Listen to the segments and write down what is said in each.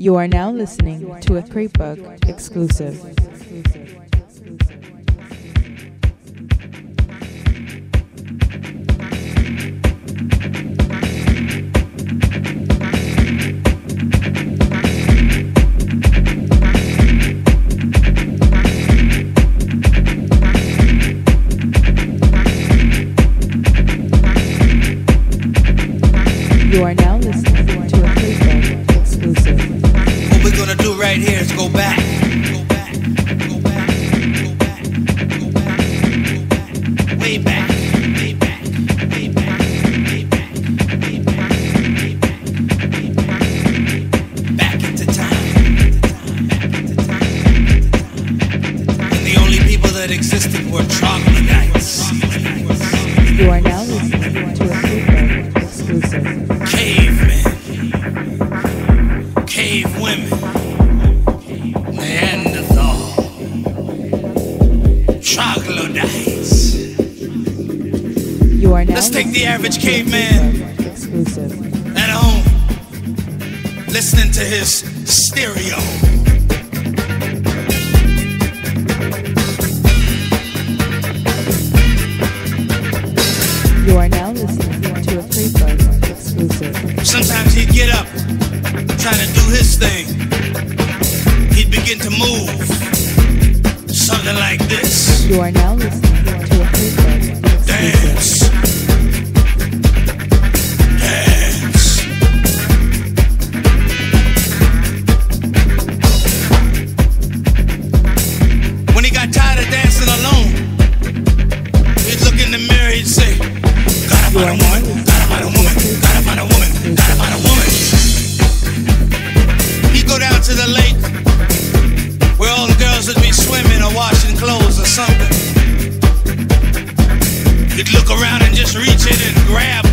You are now listening to a Cratebug exclusive. You are now right here is go back. Go back. Go back. Go back. Go back. Go back. Way back. Back. Into time. The only people that existed were troglodytes. You are now Let's take the average caveman. At home. Listening to his stereo. You are now listening to a Cratebug exclusive. Sometimes he'd get up, trying to do his thing. He'd begin to move. Something like this. You are now listening find a woman, gotta find a woman, gotta find a woman, gotta find a woman. He'd go down to the lake where all the girls would be swimming or washing clothes or something. He'd look around and just reach in and grab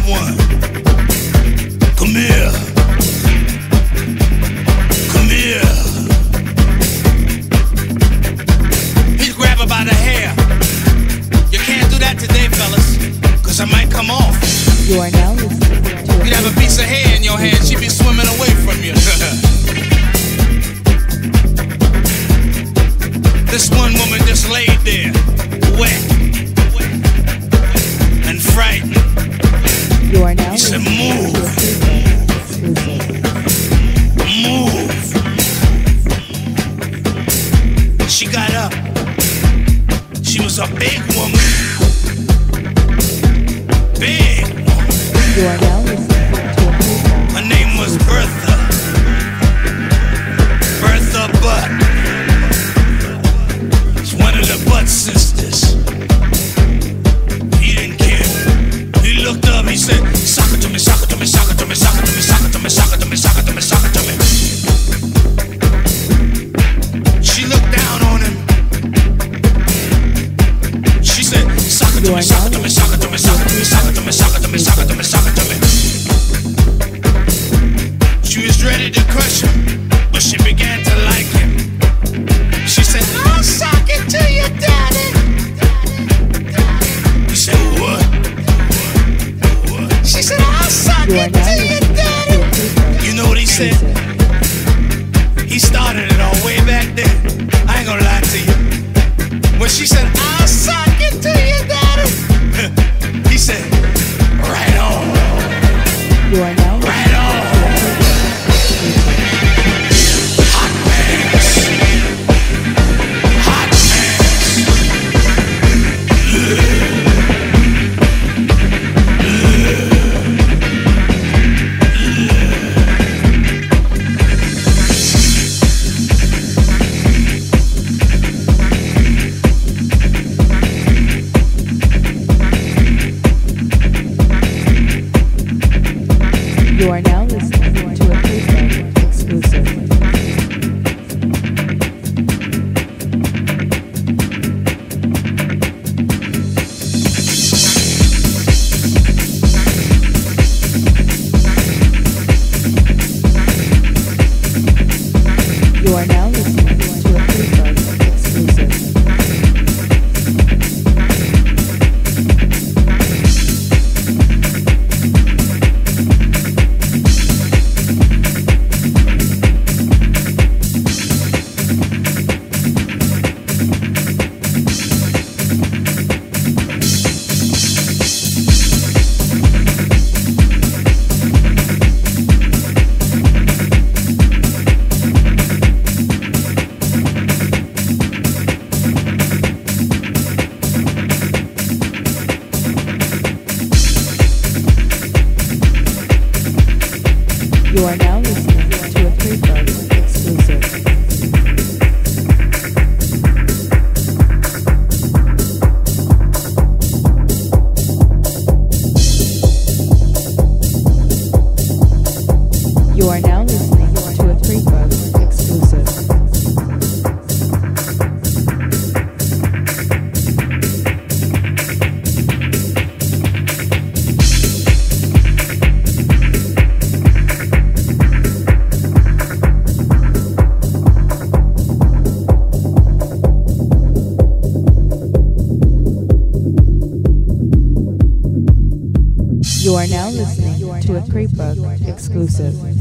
You'd have a piece of hair in your hand, she'd be swimming away from you. this one woman just laid there, wet and frightened. You are now He said, "Move." Move. She got up. She was a big woman. Big. You are now listening to me. She was ready to crush him, but she began to like him. She said, I'll sock it to you, daddy. He said, What? She said, I'll are it to you, listening to daddy. You know what he said? He started it all way back then. I ain't gonna lie to you. When she said, I'll take listening to a Cratebug exclusive.